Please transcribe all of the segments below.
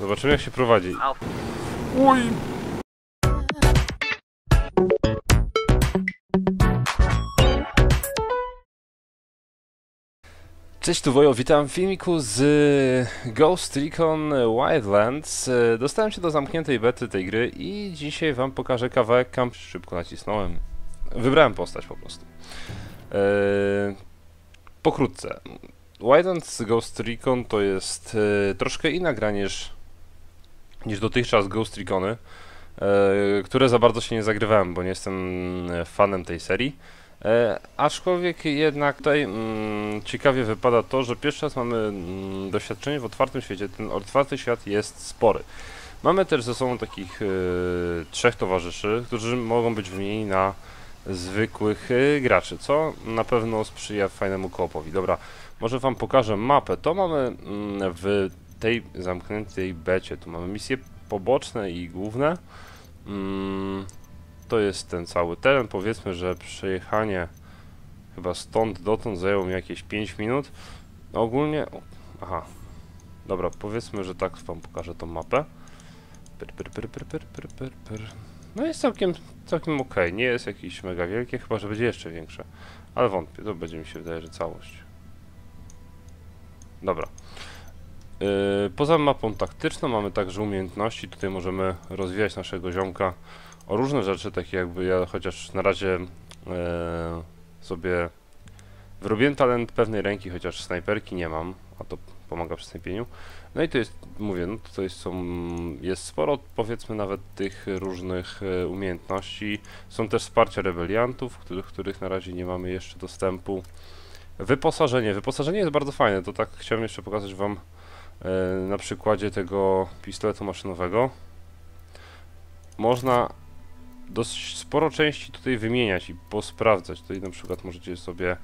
Zobaczymy jak się prowadzi. Uj! Cześć, tu Wojo, witam w filmiku z Ghost Recon Wildlands. E, Dostałem się do zamkniętej bety tej gry i dzisiaj wam pokażę kawałek kam. Szybko nacisnąłem. Wybrałem postać po prostu. E, pokrótce. Wildlands Ghost Recon to jest troszkę inna gra niż, niż dotychczas Ghost Recony, e, które za bardzo się nie zagrywałem, bo nie jestem e, fanem tej serii. E, aczkolwiek jednak tutaj mm, ciekawie wypada to, że pierwszy raz mamy mm, doświadczenie w otwartym świecie. Ten otwarty świat jest spory. Mamy też ze sobą takich e, trzech towarzyszy, którzy mogą być wymienieni na zwykłych e, graczy, co na pewno sprzyja fajnemu koopowi. Dobra, może wam pokażę mapę. To mamy mm, w tej zamkniętej becie. Tu mamy misje poboczne i główne. Mm, to jest ten cały teren. Powiedzmy, że przejechanie chyba stąd dotąd zajęło mi jakieś 5 minut. Ogólnie. Aha. Dobra, powiedzmy, że tak wam pokażę tą mapę. Pyr, pyr, pyr, pyr, pyr, pyr, pyr, pyr. No jest całkiem, całkiem ok. Nie jest jakieś mega wielkie, chyba że będzie jeszcze większe. Ale wątpię, to będzie mi się wydaje, że całość. Dobra. Yy, poza mapą taktyczną mamy także umiejętności. Tutaj możemy rozwijać naszego ziomka o różne rzeczy, takie jakby ja chociaż na razie e, sobie wyrobiłem talent pewnej ręki, chociaż snajperki nie mam, a to pomaga przy snajpieniu. No i to jest, mówię, no to jest, są, jest sporo powiedzmy nawet tych różnych e, umiejętności. Są też wsparcia rebeliantów, których, których na razie nie mamy jeszcze dostępu. Wyposażenie. Wyposażenie jest bardzo fajne, to tak chciałem jeszcze pokazać wam na przykładzie tego pistoletu maszynowego. Można dość sporo części tutaj wymieniać i posprawdzać. Tutaj na przykład możecie sobie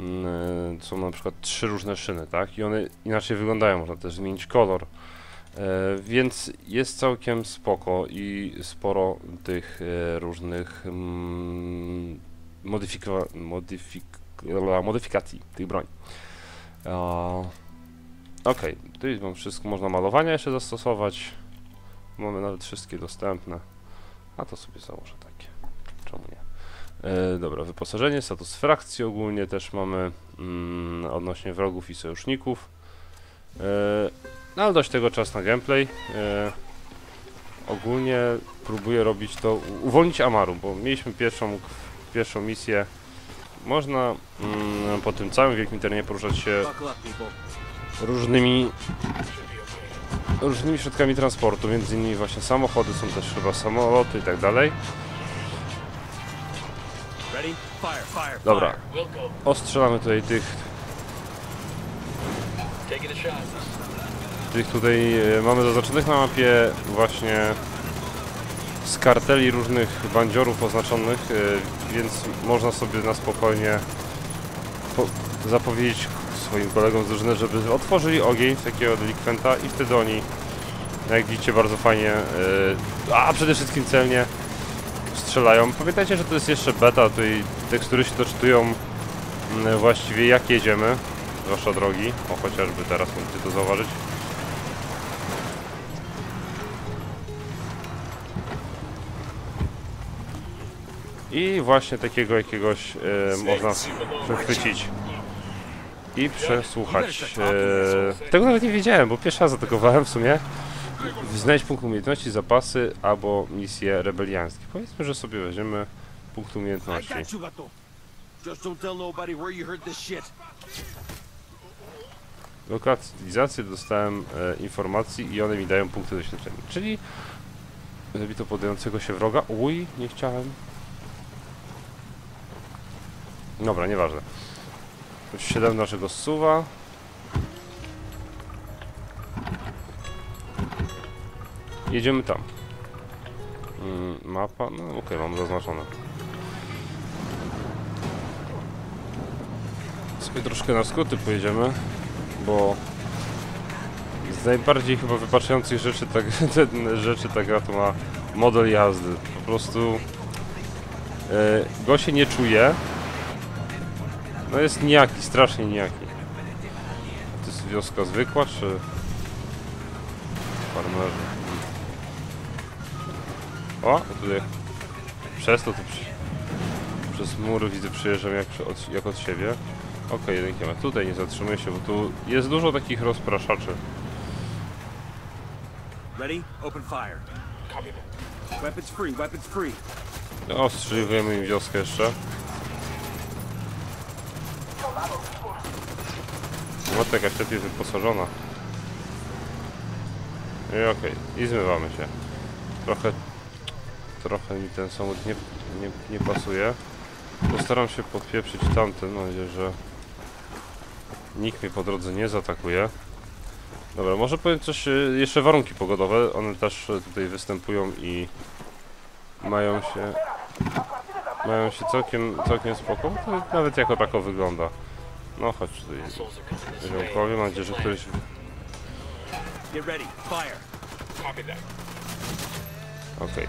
mm, są na przykład trzy różne szyny, tak? I one inaczej wyglądają, można też zmienić kolor. E, więc jest całkiem spoko i sporo tych e, różnych mm, modyfika- modyfik- modyfikacji tych broni. Okej, tutaj mam wszystko, można malowania jeszcze zastosować. Mamy nawet wszystkie dostępne. A to sobie założę takie. Czemu nie? E, dobra, wyposażenie, status frakcji ogólnie też mamy mm, odnośnie wrogów i sojuszników. E, no ale dość tego czas na gameplay. E, ogólnie próbuję robić to, uwolnić Amaru, bo mieliśmy pierwszą, pierwszą misję. Można mm, po tym całym wielkim terenie poruszać się różnymi różnymi środkami transportu, między innymi właśnie samochody, są też chyba samoloty i tak dalej. Dobra, ostrzelamy tutaj tych, tych tutaj, e, mamy zaznaczonych na mapie właśnie z karteli różnych bandziorów oznaczonych, e, więc można sobie na spokojnie po, zapowiedzieć swoim kolegom z drużyny, żeby otworzyli ogień w takiego delikwenta i wtedy oni, jak widzicie, bardzo fajnie, e, a przede wszystkim celnie strzelają. Pamiętajcie, że to jest jeszcze beta, tutaj tekstury się doczytują mm, właściwie jak jedziemy, zwłaszcza drogi, o chociażby teraz możecie to zauważyć. I właśnie takiego jakiegoś e, można przechwycić i przesłuchać. E, tego nawet nie wiedziałem, bo pierwszy raz atakowałem w sumie. Znajdź punkt umiejętności, zapasy albo misje rebelianckie. Powiedzmy, że sobie weźmiemy punkt umiejętności. Lokalizację dostałem e, informacji i one mi dają punkty doświadczenia. Czyli zabito podającego się wroga. Uj, nie chciałem. Dobra, nieważne. 7 naszego suwa. Jedziemy tam. Mm, mapa, no okej, mam zaznaczone. Sobie troszkę na skróty pojedziemy, bo z najbardziej chyba wypaczających rzeczy tak, te rzeczy ta gra to ma model jazdy. Po prostu e, go się nie czuje. No jest nijaki, strasznie nijaki. To jest wioska zwykła, czy... farmerzy. O, tutaj przez to tu przy... przez mury widzę przyjeżdżam jak, przy- od, jak od siebie. Okej, jeden kilometr. Tutaj nie zatrzymuję się, bo tu jest dużo takich rozpraszaczy. Ready? Open fire. Weapons free, weapons free. Ostrzeliwujemy im wioskę jeszcze. Łotka jakaś lepiej wyposażona. I okej, i zmywamy się. Trochę, trochę mi ten samochód nie, nie, nie pasuje. Postaram się podpieprzyć tamten, mam nadzieję, że nikt mnie po drodze nie zaatakuje. Dobra, może powiem coś, e, jeszcze warunki pogodowe, one też tutaj występują i mają się mają się całkiem, całkiem spoko, nawet jako tako wygląda. No chodź tutaj, ziomkowie, mam nadzieję, że któryś... Get ready. Fire. Okej.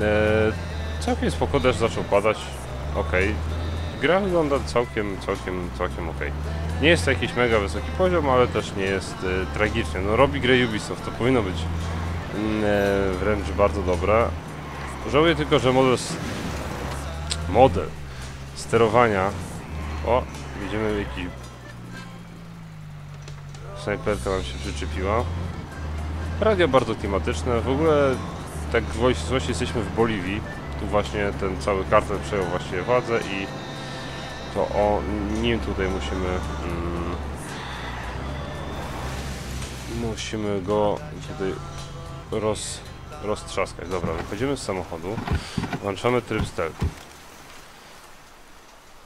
Eee, Całkiem spoko, deszcz zaczął padać, okej. Gra wygląda całkiem, całkiem, całkiem okej. Nie jest to jakiś mega wysoki poziom, ale też nie jest e, tragicznie. No robi grę Ubisoft, to powinno być mm, e, wręcz bardzo dobre. Żałuję tylko, że model, model sterowania... O, widzimy jakiś... Snajperka nam się przyczepiła. Radio bardzo klimatyczne. W ogóle tak w właściwości jesteśmy w Boliwii. Tu właśnie ten cały kartel przejął właściwie władzę i to o nim tutaj musimy mm, musimy go tutaj roz, roztrzaskać. Dobra, wychodzimy z samochodu, włączamy tryb stealth.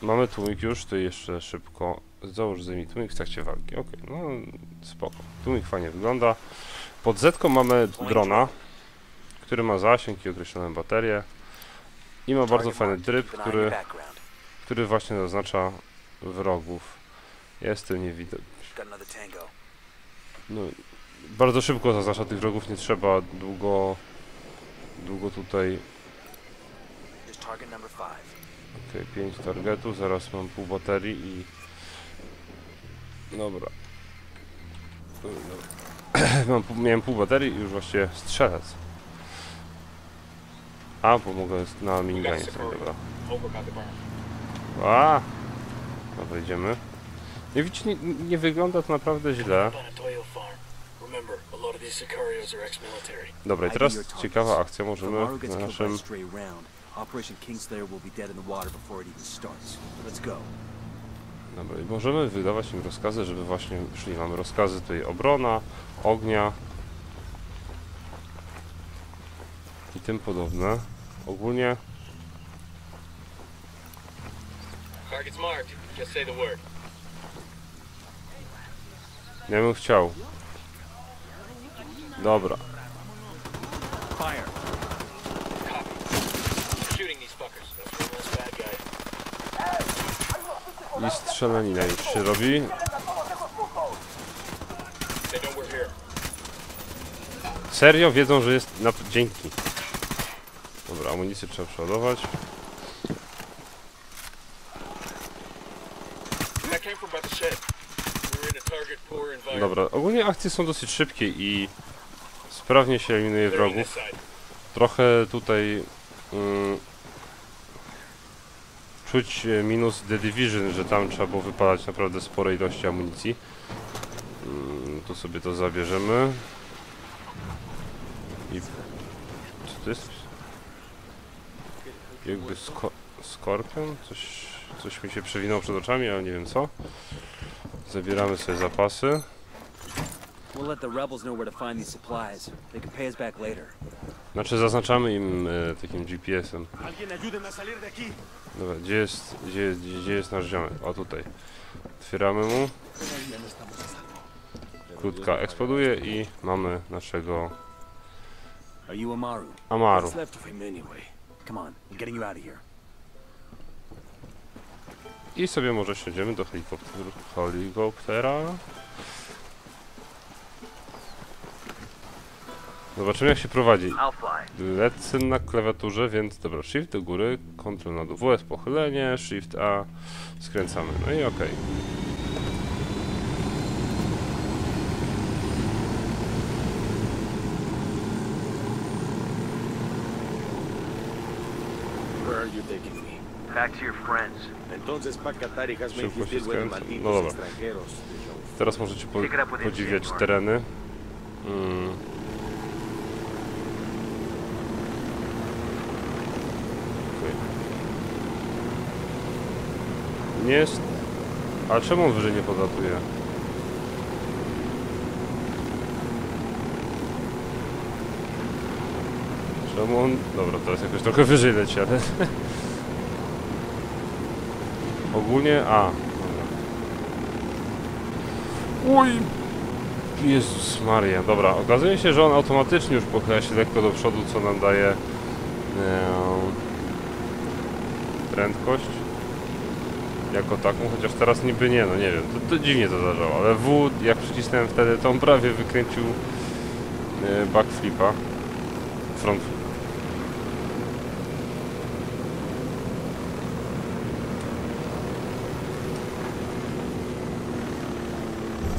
Mamy tłumik już, to jeszcze szybko załóż zdejmij tłumik w trakcie walki. Okej, no spoko. Tłumik fajnie wygląda. Pod zetką mamy drona, który ma zasięg i określone baterie. I ma bardzo fajny tryb, który, który właśnie zaznacza wrogów. Jest tu nie widać. No, bardzo szybko zaznacza tych wrogów, nie trzeba długo, długo tutaj. Okej, 5 targetów, zaraz mam pół baterii i. Dobra. Dobra. mam, miałem pół baterii i już właściwie strzelec. A, bo mogę na miniganie sobie, dobra. A! Dobra, idziemy. Nie widzicie, nie, nie wygląda to naprawdę źle. Dobra, i teraz ciekawa akcja, możemy na naszym... Operation Kingslayer will be dead in the water before it even starts. Let's go. Dobra, i możemy wydawać im rozkazy, żeby właśnie szli. Mamy rozkazy tutaj obrona, ognia i tym podobne. Ogólnie Target's marked. Just say the word. ja bym chciał. Dobra, Fire. I strzelanina już się robi. Serio wiedzą, że jest na... dzięki. Dobra, amunicję trzeba przeładować. Dobra, ogólnie akcje są dosyć szybkie i sprawnie się eliminuje wrogów. trochę tutaj mm, czuć e, minus The Division, że tam trzeba było wypalać naprawdę spore ilości amunicji. Mm, tu sobie to zabierzemy. I co to jest? Jakby sko skorpion? Coś, coś mi się przewinęło przed oczami, ale nie wiem co. Zabieramy sobie zapasy. Znaczy zaznaczamy im e, takim GPS-em. Dobra, gdzie jest, gdzie, gdzie, jest nasz ziomek? O tutaj. Otwieramy mu. Krótka eksploduje i mamy naszego Amaru? I sobie może siedzimy do helikopter, helikoptera. Zobaczymy jak się prowadzi. Lecę na klawiaturze, więc dobra, shift do góry, Ctrl na dół, WS pochylenie, shift A, skręcamy, no i okej. Okay. Entonces Pacatar y Hasme influyen no extranjeros. Teraz możecie po podziwiać tereny. Mm. Nie jest... A czemu on wyżej nie podlatuje? Czemu on... Dobra, teraz jakoś trochę wyżej leci, ale... Ogólnie... A. Oj! Jezus Maria, dobra, okazuje się, że on automatycznie już pochyla się lekko do przodu, co nam daje prędkość jako taką, chociaż teraz niby nie, no nie wiem, to, to dziwnie to zadziałało, ale W, jak przycisnąłem wtedy, to on prawie wykręcił e, backflipa, front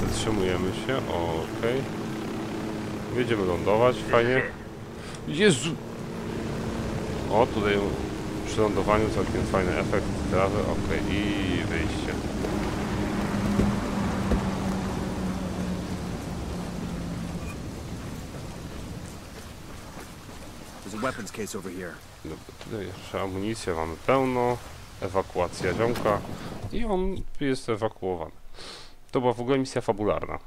Zatrzymujemy się, okej. Będziemy lądować, fajnie. Jezu! O, tutaj przy lądowaniu całkiem fajny efekt trawy, okej, i wyjście. Weapons case over here. Jeszcze amunicja mamy pełno, ewakuacja ziomka i on jest ewakuowany. To była w ogóle misja fabularna.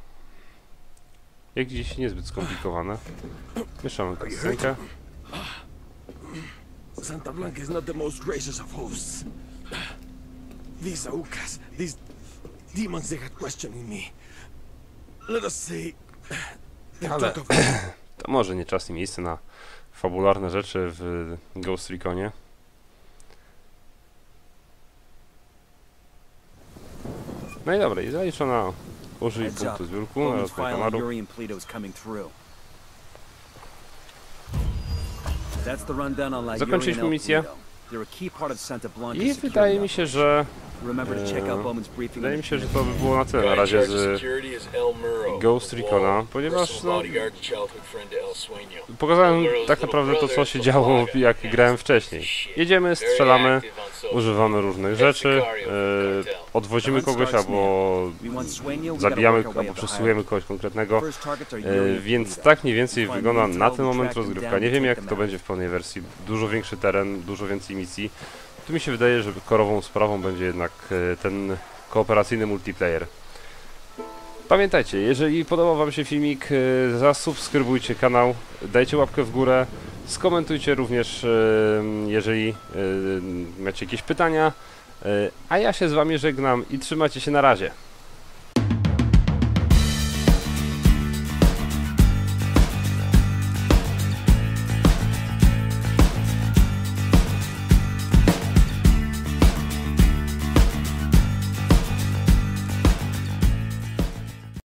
Jak gdzieś niezbyt skomplikowane. Mieszamy kasenkę. Santa Blanca is not the most gracious of hosts. These Aucas, these demons they had questioning me. Let us say Ale- To może nie czas i miejsce na fabularne rzeczy w Ghost Reconie. No i dobra, i zaliczona użyj punktu zbiórku na rozwój kamaru. Santa Blanca's I wydaje mi się, że Remember to check out Eee, Bowman's briefing. wydaje mi się, że to by było na tyle na razie z. Ghost Recona, ponieważ, no-. Pokazałem tak naprawdę to, co się działo, jak grałem wcześniej. Jedziemy, strzelamy, używamy różnych rzeczy, e, odwozimy kogoś albo zabijamy albo przesłuchujemy kogoś konkretnego. E, Więc tak mniej więcej wygląda na ten moment rozgrywka. Nie wiem jak to będzie w pełnej wersji. Dużo większy teren, dużo więcej misji. Tu mi się wydaje, że korową sprawą będzie jednak e, ten kooperacyjny multiplayer. Pamiętajcie, jeżeli podobał Wam się filmik, e, zasubskrybujcie kanał, dajcie łapkę w górę, skomentujcie również, e, jeżeli macie jakieś pytania. A ja się z Wami żegnam i trzymajcie się na razie.